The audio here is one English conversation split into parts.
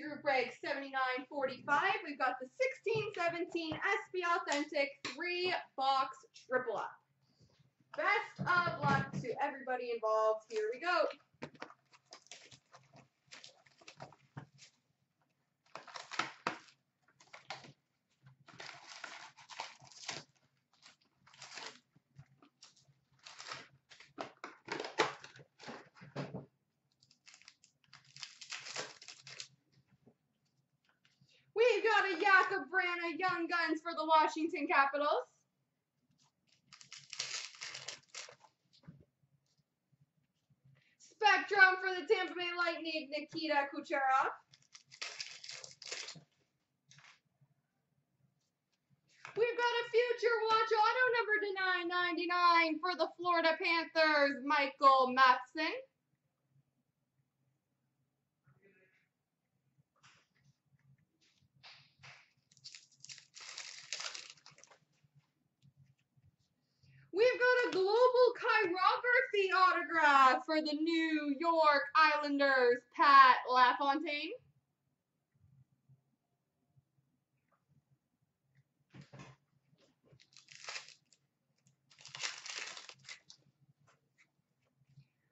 Group break 7945. We've got the 1617 SP Authentic 3 box triple up. Best of luck to everybody involved. Here we go. We've got a Young Guns for the Washington Capitals. Spectrum for the Tampa Bay Lightning, Nikita Kucherov. We've got a Future Watch Auto number to 999 for the Florida Panthers, Michael Matheson. We've got a global chirography autograph for the New York Islanders, Pat LaFontaine.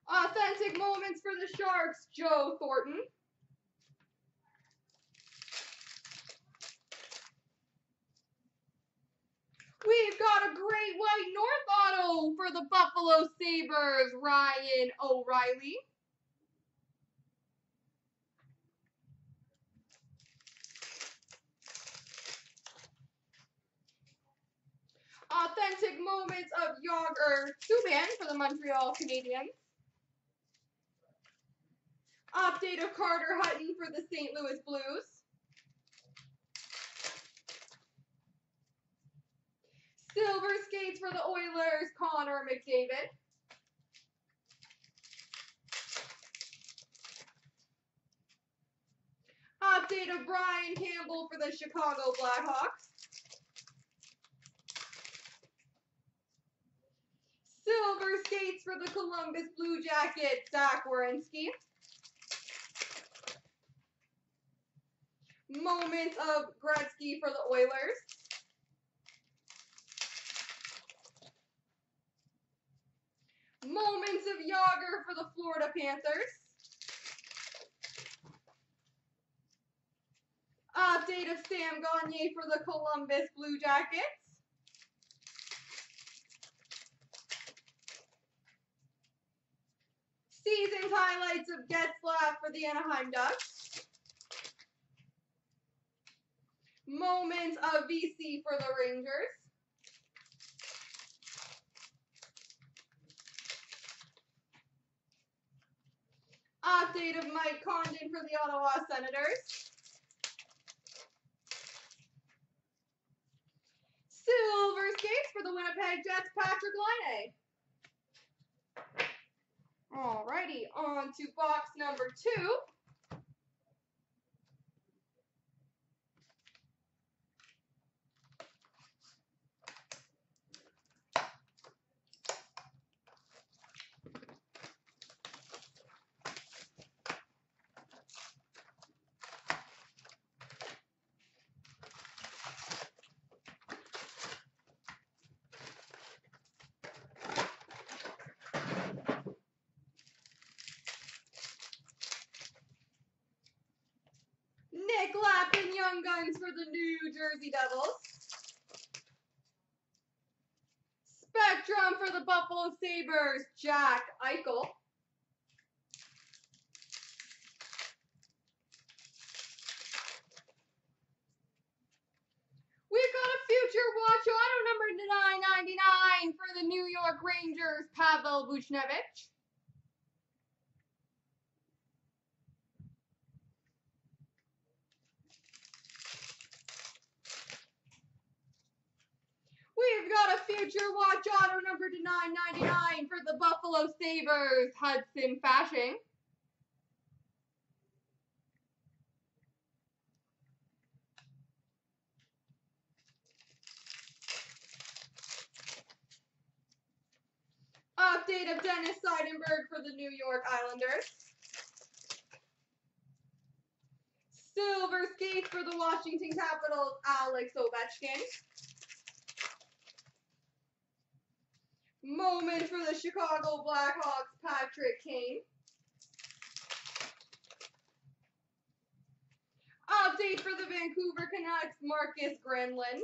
Authentic moments for the Sharks, Joe Thornton. We've got a great white North Auto for the Buffalo Sabres, Ryan O'Reilly. Authentic moments of Yager Subban for the Montreal Canadiens. Update of Carter Hutton for the St. Louis Blues. Silver skates for the Oilers, Connor McDavid. Update of Brian Campbell for the Chicago Blackhawks. Silver skates for the Columbus Blue Jackets, Zach Werenski. Moments of Gretzky for the Oilers. Moments of Jagr for the Florida Panthers. Update of Sam Gagner for the Columbus Blue Jackets. Season's highlights of Getzlaff for the Anaheim Ducks. Moments of VC for the Rangers. Update of Mike Condon for the Ottawa Senators. Silver skates for the Winnipeg Jets, Patrick Laine. Alrighty, on to box number two. Nick Lappin Young Guns for the New Jersey Devils. Spectrum for the Buffalo Sabres, Jack Eichel. We've got a Future Watch Auto number 999 for the New York Rangers, Pavel Buchnevich. Future watch auto number to 999 for the Buffalo Sabres, Hudson Fasching. Update of Dennis Seidenberg for the New York Islanders. Silver skates for the Washington Capitals, Alex Ovechkin. Moment for the Chicago Blackhawks, Patrick Kane. Update for the Vancouver Canucks, Marcus Granlund.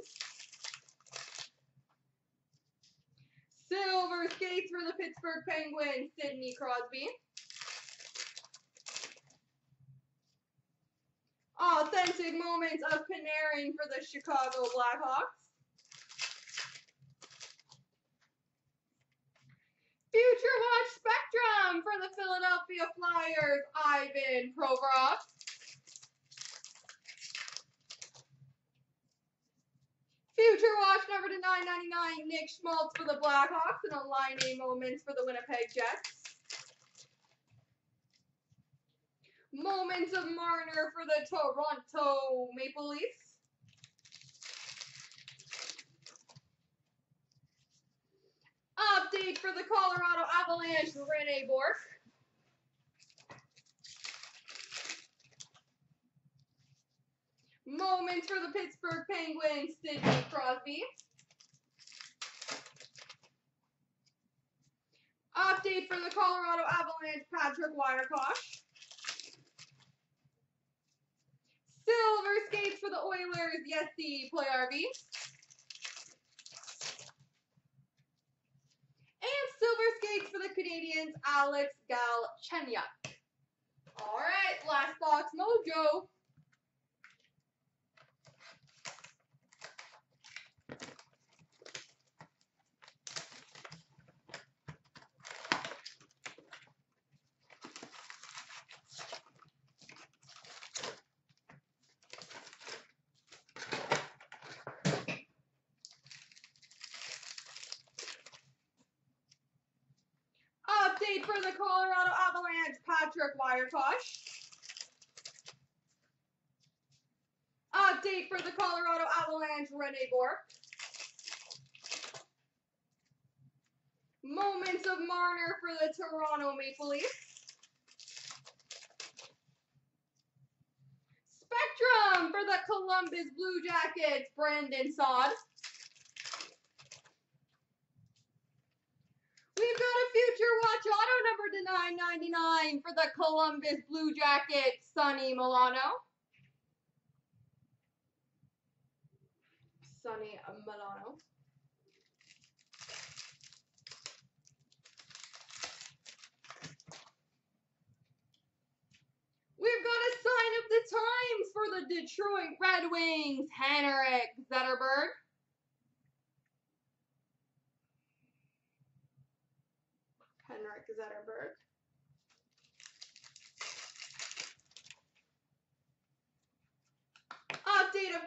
Silver skates for the Pittsburgh Penguins, Sidney Crosby. Authentic moments of Panarin for the Chicago Blackhawks. Future Watch Spectrum for the Philadelphia Flyers, Ivan Provorov. Future Watch number to 999, Nick Schmaltz for the Blackhawks, and a line A moments for the Winnipeg Jets. Moments of Marner for the Toronto Maple Leafs. Update for the Colorado Avalanche, Rene Bourque. Moments for the Pittsburgh Penguins, Sidney Crosby. Update for the Colorado Avalanche, Patrick Wiercioch. Silver skates for the Oilers, Puljujarvi. And silver skates for the Canadiens, Alex Galchenyuk. All right, last box mojo. Update for the Colorado Avalanche, Patrick Wiercioch. Update for the Colorado Avalanche, Rene Bourque. Moments of Marner for the Toronto Maple Leafs. Spectrum for the Columbus Blue Jackets, Brandon Saad. We've got a future watch auto number to 999 for the Columbus Blue Jackets, Sonny Milano. Sonny Milano. We've got a sign of the times for the Detroit Red Wings, Henrik Zetterberg. Henrik Zetterberg. Update of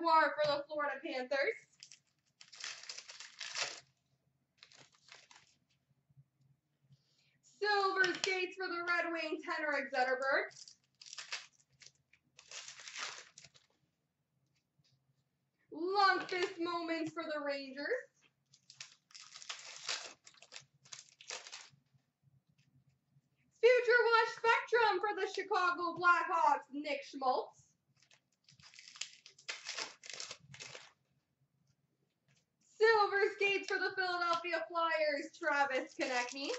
Sceviour for the Florida Panthers. Silver skates for the Red Wings, Henrik Zetterberg. Lundqvist moments for the Rangers. Future Watch Spectrum for the Chicago Blackhawks, Nick Schmaltz. For the Philadelphia Flyers, Travis Konecny.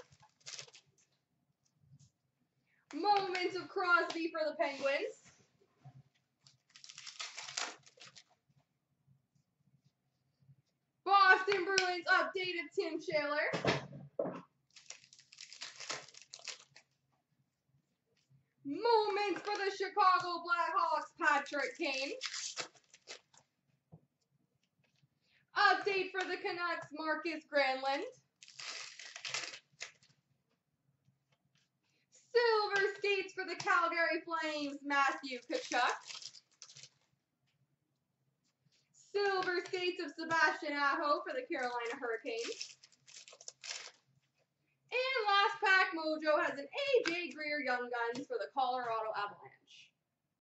Moments of Crosby for the Penguins. Boston Bruins updated Tim Schaller. Moments for the Chicago Blackhawks, Patrick Kane. Update for the Canucks, Marcus Granlund. Silver skates for the Calgary Flames, Matthew Tkachuk. Silver skates of Sebastian Aho for the Carolina Hurricanes. And last pack mojo has an AJ Greer Young Guns for the Colorado Avalanche.